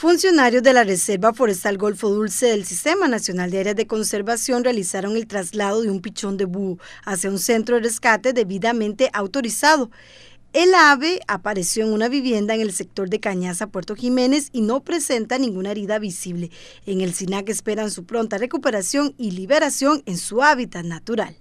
Funcionarios de la Reserva Forestal Golfo Dulce del Sistema Nacional de Áreas de Conservación realizaron el traslado de un pichón de búho hacia un centro de rescate debidamente autorizado. El ave apareció en una vivienda en el sector de Cañaza, Puerto Jiménez, y no presenta ninguna herida visible. En el SINAC esperan su pronta recuperación y liberación en su hábitat natural.